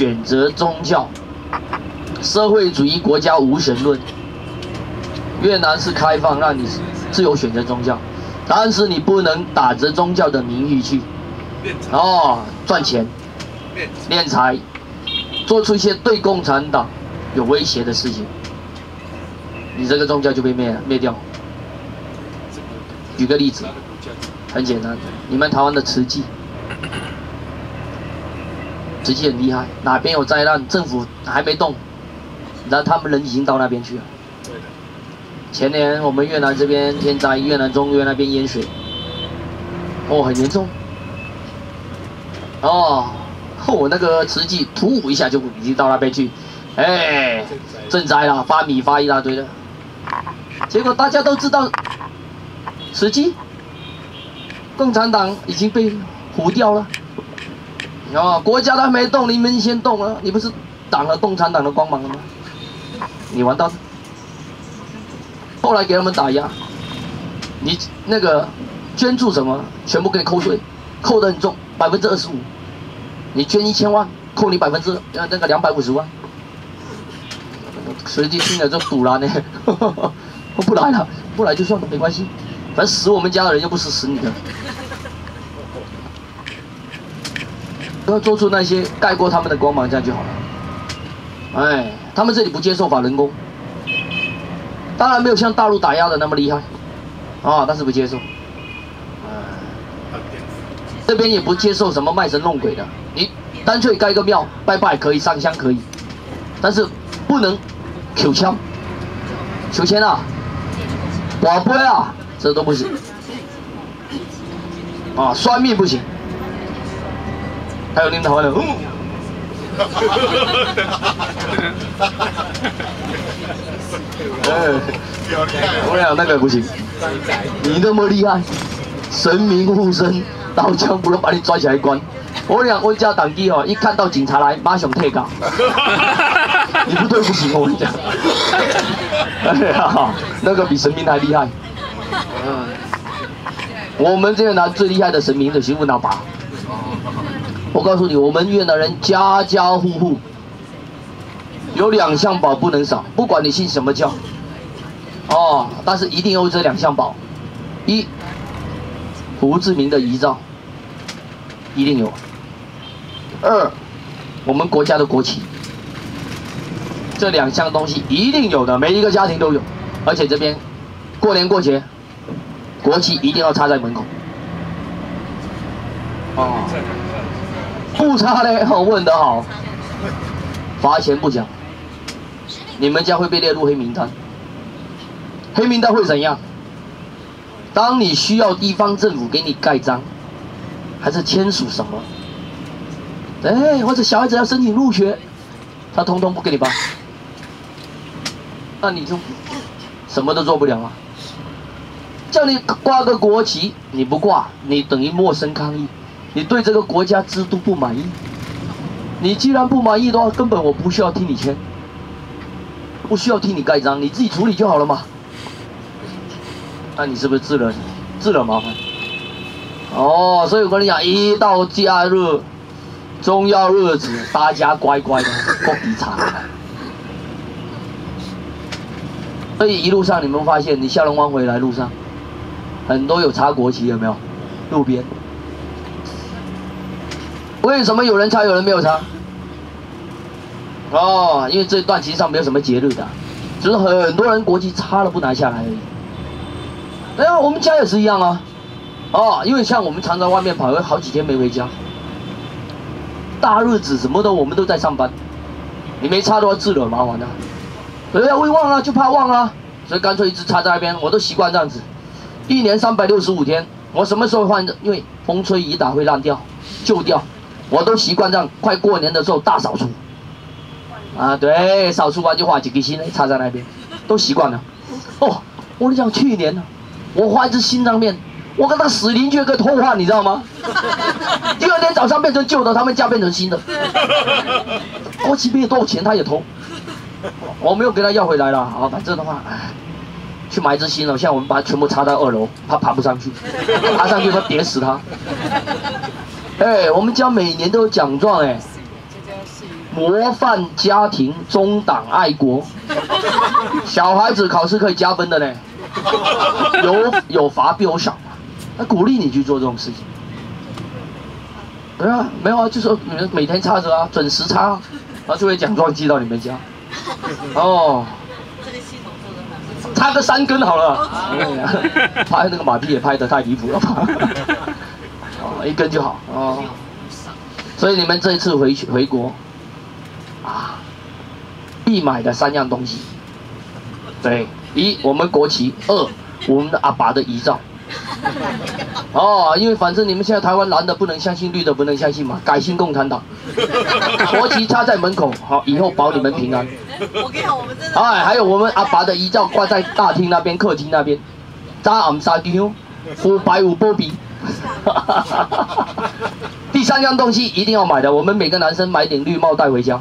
选择宗教，社会主义国家无神论。越南是开放，让你自由选择宗教，但是你不能打着宗教的名义去。哦赚钱、敛财，做出一些对共产党有威胁的事情，你这个宗教就被灭灭掉。举个例子，很简单，你们台湾的慈济。实际很厉害，哪边有灾难，政府还没动，然后他们人已经到那边去了。对的前年我们越南这边天灾，越南中越那边淹水，哦，很严重。哦，我那个慈济突兀一下就已经到那边去，哎，赈灾了，发米发一大堆的。结果大家都知道，慈济，共产党已经被糊掉了。哦，国家都还没动，你们先动了，你不是挡了共产党的光芒了吗？你完蛋了。后来给他们打压，你那个捐助什么，全部给你扣税，扣得很重，百分之二十五。你捐一千万，扣你百分之那那个两百五十万。随机听了就堵了呢，我 不来了，不来就算了，没关系，反正死我们家的人又不是死你的。要做出那些盖过他们的光芒，这样就好了。哎，他们这里不接受法轮功，当然没有像大陆打压的那么厉害，啊，但是不接受。这边也不接受什么卖神弄鬼的，你干脆盖个庙拜拜可以，上香可以，但是不能求签、求签啊，宝贝啊，这都不行。啊，算命不行。还有领导的，嗯，哎，我讲那个不行，你那么厉害，神明护身，刀枪不能把你抓起来关。我讲我家党弟哦，一看到警察来，马上退岗。你不对不行，我跟你讲。哎呀，那个比神明还厉害。嗯，我们这边拿最厉害的神明的媳妇拿把。我告诉你，我们越南人家家户户有两项宝不能少，不管你信什么教，哦，但是一定要有这两项宝：一胡志明的遗照，一定有；二我们国家的国旗，这两项东西一定有的，每一个家庭都有，而且这边过年过节，国旗一定要插在门口。哦。不差嘞，我问得好，罚钱不讲，你们家会被列入黑名单。黑名单会怎样？当你需要地方政府给你盖章，还是签署什么？哎，或者小孩子要申请入学，他通通不给你办，那你就什么都做不了啊。叫你挂个国旗，你不挂，你等于陌生抗议。你对这个国家制度不满意？你既然不满意的话，根本我不需要替你签，不需要替你盖章，你自己处理就好了嘛。那你是不是自了自了麻烦？哦，所以我跟你讲，一到假日、重要日子，大家乖乖的过底茶。所以一路上你们发现，你下龙湾回来路上，很多有插国旗，有没有？路边。为什么有人插，有人没有插？哦，因为这一段其实上没有什么节日的，只是很多人国旗插了不拿下来而已。对啊，我们家也是一样啊。哦，因为像我们常在外面跑，有好几天没回家。大日子什么的，我们都在上班，你没插都要自惹麻烦的。对啊，会忘了就怕忘了，所以干脆一直插在那边，我都习惯这样子。一年三百六十五天，我什么时候换？因为风吹雨打会烂掉、旧掉。我都习惯这样，快过年的时候大扫除，啊，对，扫除完就画几颗心插在那边，都习惯了。哦，我跟你讲，去年呢，我画一只心脏面，我跟他死邻居个偷换，你知道吗？第二天早上变成旧的，他们家变成新的。过期没有多少钱，他也偷，我没有跟他要回来了。啊，反正的话，去买一只新的，像我们把它全部插在二楼，他爬不上去，爬上去说跌死他。哎，我们家每年都有奖状哎，模范家庭，中党爱国，小孩子考试可以加分的呢，有有罚必有赏嘛，那鼓励你去做这种事情。对啊，没有啊，就是你们每天插着啊，准时插，然后就会奖状寄到你们家。哦，这个系统做的很插个三根好了。拍那个马屁也拍得太离谱了吧？哦，一根就好哦。所以你们这一次回去回国，啊，必买的三样东西，对，一我们国旗，二我们的阿爸的遗照。哦，因为反正你们现在台湾蓝的不能相信，绿的不能相信嘛，改信共产党。国旗插在门口，好，以后保你们平安。我跟你讲，我们真的。哎，还有我们阿爸的遗照挂在大厅那边、客厅那边。扎暗沙丢，五百五波比。第三样东西一定要买的，我们每个男生买顶绿帽带回家。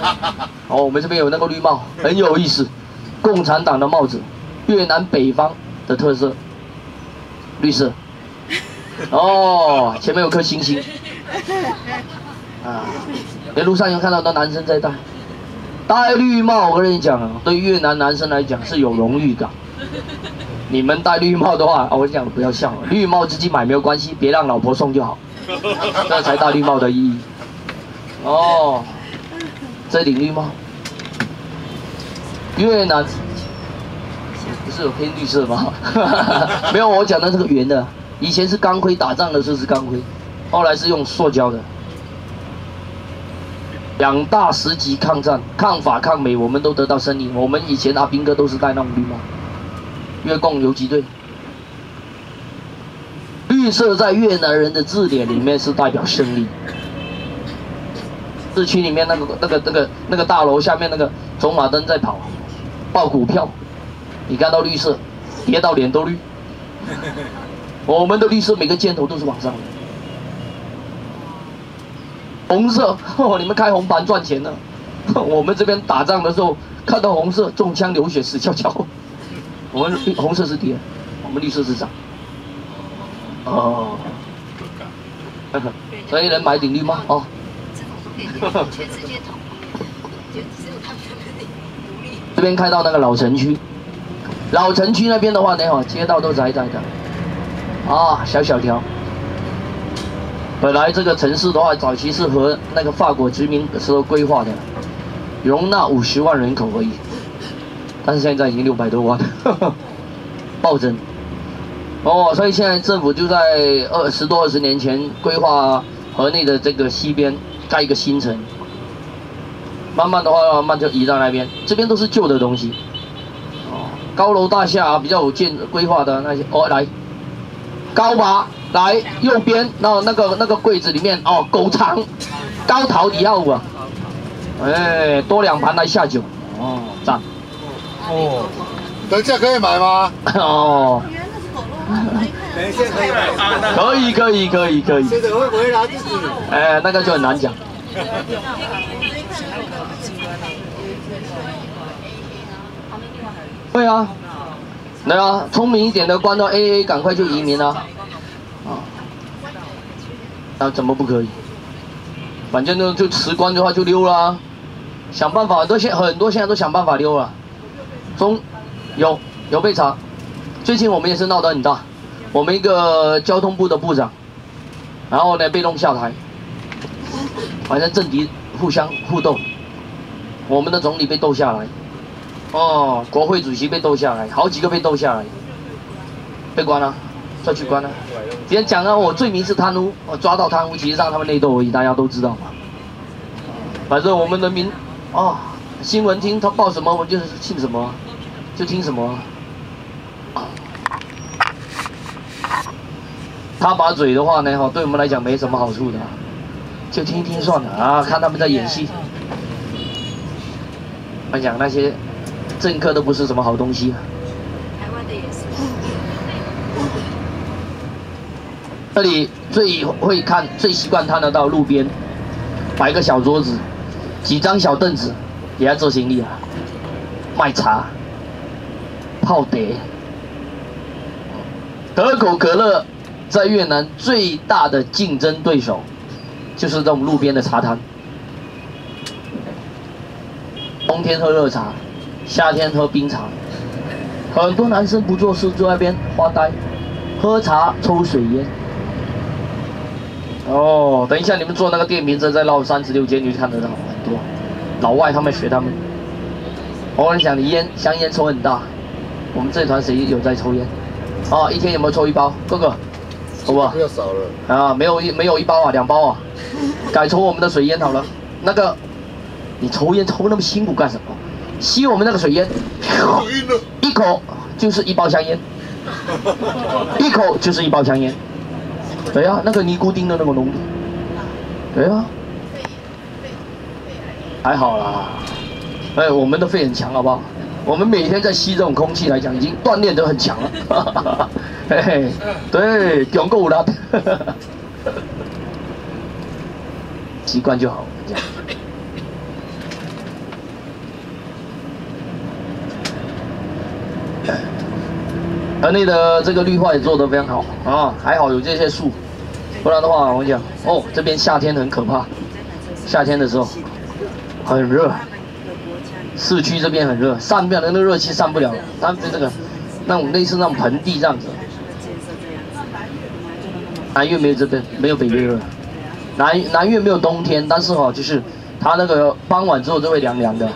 哦，我们这边有那个绿帽，很有意思，共产党的帽子，越南北方的特色。绿色，哦，前面有颗星星，啊，一路上有看到的男生在戴，戴绿帽，我跟你讲啊，对越南男生来讲是有荣誉感。你们戴绿帽的话，我讲不要笑，绿帽自己买没有关系，别让老婆送就好，这才戴绿帽的意义。哦，这顶绿帽，越南。不是有偏绿色吗？没有，我讲的这个圆的，以前是钢盔，打仗的时候是钢盔，后来是用塑胶的。两大时级抗战，抗法抗美，我们都得到胜利。我们以前阿兵哥都是戴那种绿帽，越共游击队。绿色在越南人的字典里面是代表胜利。市区里面那个那个那个那个大楼下面那个走马灯在跑，报股票。你看到绿色，跌到脸都绿。我们的绿色每个箭头都是往上的。红色，你们开红盘赚钱呢。我们这边打仗的时候看到红色中枪流血死翘翘。我们绿红色是跌，我们绿色是涨。哦。所以能买顶绿帽哦。这边开到那个老城区。老城区那边的话呢，哦，街道都窄窄的，啊，小小条。本来这个城市的话，早期是和那个法国殖民时候规划的，容纳五十万人口而已，但是现在已经六百多万，暴增。哦，所以现在政府就在二十多二十年前规划河内的这个西边盖一个新城，慢慢的话慢慢就移到那边，这边都是旧的东西。哦高楼大厦啊，比较有建规划的那些哦，来，高吧，来右边，那那个那个柜子里面哦，狗肠，高桃李奥啊，哎，多两盘来下酒，哦，赞，哦，等下可以买吗？哦，等一下可以买，可以可以可以可以，现在会不会拿自己？哎，那个就很难讲。会啊，对啊，聪明一点的关到 AA，赶快就移民啊！啊，那怎么不可以？反正就就辞官的话就溜了，想办法，都现很多现在都想办法溜了。中有有被查，最近我们也是闹得很大，我们一个交通部的部长，然后呢被弄下台，反正政敌互相互斗，我们的总理被斗下来。哦，国会主席被斗下来，好几个被斗下来，被关了，再去关了。今天讲了，我罪名是贪污，我抓到贪污，其实让他们内斗而已，大家都知道嘛。反正我们人民，哦，新闻听他报什么，我就是信什么，就听什么。他把嘴的话呢，哈，对我们来讲没什么好处的，就听听算了啊，看他们在演戏。我讲那些。政客都不是什么好东西。台湾的也是。这里最会看、最习惯看得到路边，摆个小桌子，几张小凳子，也要做生意啊，卖茶、泡茶。可口可乐在越南最大的竞争对手，就是这种路边的茶摊。冬天喝热茶，夏天喝冰茶。很多男生不做事，坐那边发呆，喝茶抽水烟。哦，等一下你们坐那个电瓶车再绕三十六街，你就看得到很多老外他们学他们。我跟你讲，你烟香烟抽很大。我们这团谁有在抽烟？啊，一天有没有抽一包？哥哥，好不好？要少了啊，没有一没有一包啊，两包啊，改抽我们的水烟好了。那个，你抽烟抽那么辛苦干什么？吸我们那个水烟，一口就是一包香烟，一口就是一包香烟。对啊，那个尼古丁的那个浓度。对啊，还好啦。哎，我们的肺很强，好不好？我们每天在吸这种空气来讲，已经锻炼得很强了。嘿嘿，对，强够了，习惯就好。这样。而内的这个绿化也做得非常好啊，还好有这些树，不然的话，我讲哦，这边夏天很可怕，夏天的时候很热。市区这边很热，散不了那个热气，散不了。它这个那种类似那种盆地这样子。南岳没有这边没有北岳热，南南岳没有冬天，但是哈，就是它那个傍晚之后就会凉凉的。